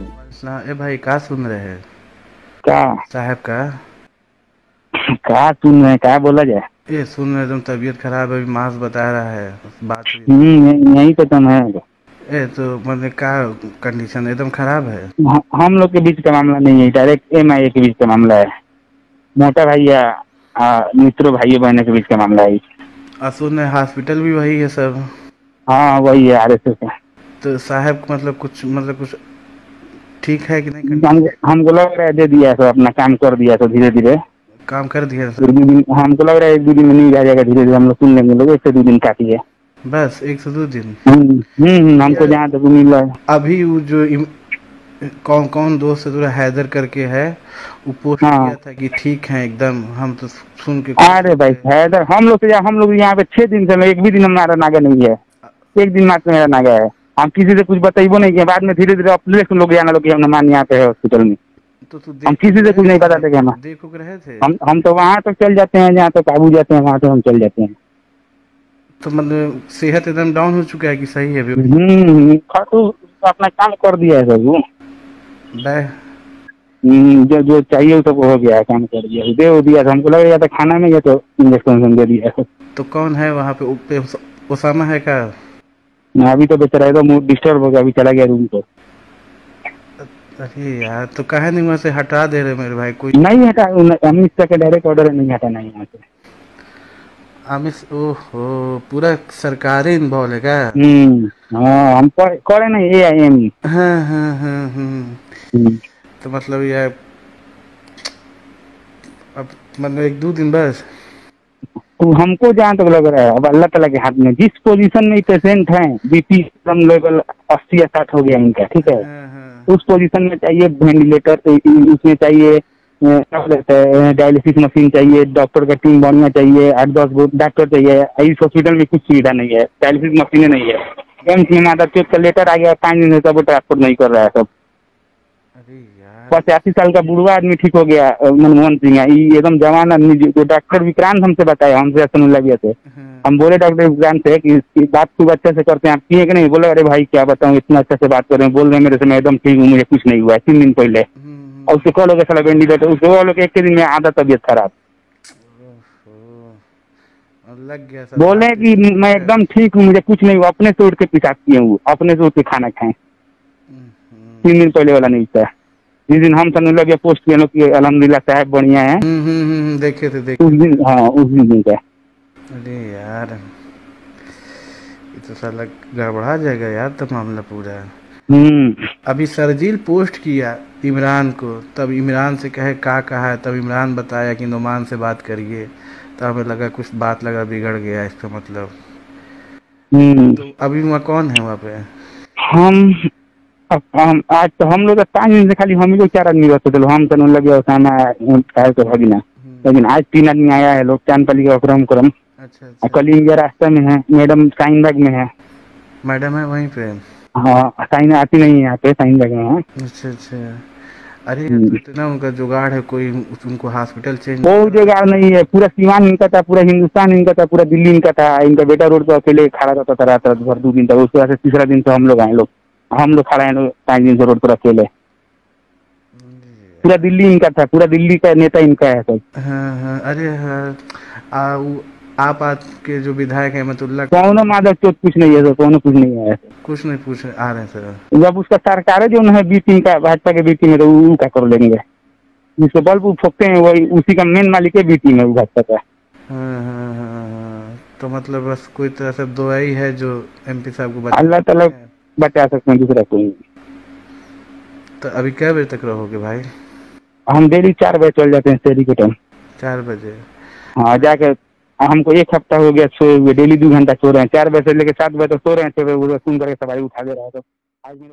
ए भाई का सुन रहे हैं? का साहब का? का सुन रहे हैं? का बोला जाए? ए सुन रहे एकदम तबीयत खराब है अभी मास बता रहा है बात। हम्म यहीं- यहीं तुम है ए तो मतलब का कंडीशन एकदम खराब है। हम लोग के बीच का मामला नहीं है डायरेक्ट एम आई ए के बीच का मामला है। मोटा भाई या मित्रों भाइयों बहनों के बीच का मामला है। और सुन रहे हॉस्पिटल भी वही है सब। हाँ वही है आर एस एस तो साहब को मतलब कुछ मतलब कुछ ठीक है कि नहीं? हम हमको लग रहा है दे दिया सब अपना काम कर दिया तो धीरे धीरे। काम कर दिया सब दो दिन हमको लग रहा है एक दो दिन में नहीं आ जाएगा धीरे धीरे हम लोग सुन लेंगे लोग एक से दो दिन काफ़ी है। बस एक से दो दिन। हम्म हम्म, हमको जहाँ तक उम्मीद है। अभी वो जो कौन कौन दोस्त है थोड़ा हैदर करके है वो पोस्ट हाँ। किया था कि ठीक है एकदम हम तो सुन के अरे भाई हैदर हम लोग से हम लोग यहाँ पे छह दिन से एक भी दिन हमारा नागा नहीं है। एक दिन मात्र मेरा नागा है। हम किसी से कुछ बताइबो नहीं किया। बाद में धीरे धीरे अपने लोग जाना लोग कि हम मान यहाँ पे है हॉस्पिटल में। तो तू हम किसी से कुछ नहीं बताते कि हम देखो रहे थे। हम हम तो वहाँ तक चल जाते हैं जहाँ तक काबू जाते हैं वहाँ तक हम चल जाते हैं। तो मतलब सेहत एकदम डाउन हो चुका है कि सही है अभी? हम्म खाटू अपना काम कर दिया है सब। वो। हम्म, जो जो चाहिए वो सब हो गया है काम कर दिया। दे वो दिया था हमको लगा या तो खाना में या तो इंजेक्शन दे दिया तो कौन है वहाँ पे? उसामा है का? ना अभी तो बेचारा एकदम मूड डिस्टर्ब हो गया अभी चला गया रूम को अरे यार तो कहे नहीं वहाँ से हटा दे रहे मेरे भाई कोई नहीं हटा अमित शाह का डायरेक्ट ऑर्डर है नहीं हटाना है यहाँ से। आमिस ओहो पूरा सरकारी इन्वॉल्व है क्या? हम्म हाँ हम करे नहीं ए आई एम हाँ हाँ हाँ हाँ। तो मतलब यार अब मतलब एक दो दिन बस। तो हमको जहाँ तक लग रहा है। अब अल्लाह तला के हाथ में जिस पोजीशन में पेशेंट हैं बीपी कम लेवल अस्सी या साठ हो गया इनका ठीक है? हाँ हाँ। उस पोजीशन में चाहिए वेंटिलेटर उसमें चाहिए क्या बोलते हैं डायलिसिस मशीन चाहिए डॉक्टर का टीम बढ़िया चाहिए आठ दस डॉक्टर चाहिए इस हॉस्पिटल में कुछ सुविधा नहीं है डायलिसिस मशीनें नहीं है। एम्स में माता चौथ का लेटर आ गया पाँच दिन से सब ट्रांसपोर्ट नहीं कर रहा है सब। पचासी साल का बुढ़वा आदमी ठीक हो गया मनमोहन सिंह है। एकदम जवान आदमी जो डॉक्टर विक्रांत हमसे बताया हमसे लगे थे। हाँ, हम बोले डॉक्टर विक्रांत से कि इसकी बात खूब अच्छे से करते हैं आप किए कि नहीं? बोले अरे भाई क्या बताऊँ इतना अच्छे से बात कर रहे हैं बोल रहे हैं मेरे से मैं एकदम ठीक हूँ मुझे कुछ नहीं हुआ है तीन दिन पहले। हम्म, और उसके कॉल हो गया साला वेंटिलेटर उसके कॉल हो गया एक दिन में आधा तबियत खराब। लग गया बोले कि मैं एकदम ठीक हूँ मुझे कुछ नहीं हुआ अपने से उठ के पेशाब किए हूँ अपने से उठ के खाना खाएँ। हम्म, तीन दिन पहले वाला नहीं था। जिस दिन हम सनु लगे पोस्ट किए लोग कि अलहमदिल्ला साहब बढ़िया है। हम्म, हम्म, हम्म, देखे थे देखे उस दिन हाँ उस दिन दिन का अरे यार ये तो साला गड़बड़ा जाएगा यार तो मामला पूरा। हम्म। अभी सरजील पोस्ट किया इमरान को तब इमरान से कहे का कहा है? तब इमरान बताया कि नुमान से बात करिए। तब हमें लगा कुछ बात लगा बिगड़ गया इसका मतलब। तो अभी वहाँ कौन है वहाँ पे? हम हम आज तो हम लोग पाँच दिन से खाली हम ही लोग चार आदमी रहते थे हम तो लगे ओसामा कहे तो भगिना। लेकिन आज तीन आदमी आया है लोग चांदपली का क्रम। अच्छा अच्छा। कल इंडिया रास्ते में है मैडम साइन बैग में है। मैडम है वहीं पे? हाँ साइन आती नहीं है यहाँ पे साइन बैग में है। अच्छा अच्छा। अरे हम्म। तो इतना उनका जुगाड़ है कोई उनको हॉस्पिटल चेंज कोई जगह नहीं है पूरा सीमान इनका था पूरा हिंदुस्तान इनका था पूरा दिल्ली इनका था इनका बेटा रोड पर अकेले खड़ा रहता था रात रात भर दो दिन तक उसके बाद तीसरा दिन से हम लोग आए लोग। हम लोग खड़ा हैं दिन से रोड पर अकेले। पूरा दिल्ली इनका था पूरा दिल्ली का नेता इनका है सब। हाँ हाँ अरे हाँ आ, आप के जो विधायक है अहमदुल्ला कौनो माधव चोट कुछ नहीं है सर कौनो कुछ नहीं है। कुछ नहीं पूछ आ रहे हैं सर। जब उसका सरकार है जो है बी टीम का भाजपा के बी टीम है तो वो क्या कर लेंगे। जिसको बल्ब वो ठोकते हैं वही उसी का मेन मालिक है बी टीम है वो भाजपा का। हाँ हाँ हाँ तो मतलब बस कोई तरह से दुआ ही जो एमपी साहब को अल्लाह ताला बचा सकते हैं दूसरा कोई तो अभी क्या बजे तक रहोगे भाई? हम डेली चार बजे चल जाते हैं शहरी के टाइम चार बजे। हाँ जाके हमको एक हफ़्ता हो गया सोए हुए डेली दो घंटा सो रहे हैं। चार बजे से लेकर सात बजे तक सो रहे हैं छह बजे सुन करके सवारी उठा दे रहा है तो आज मैंने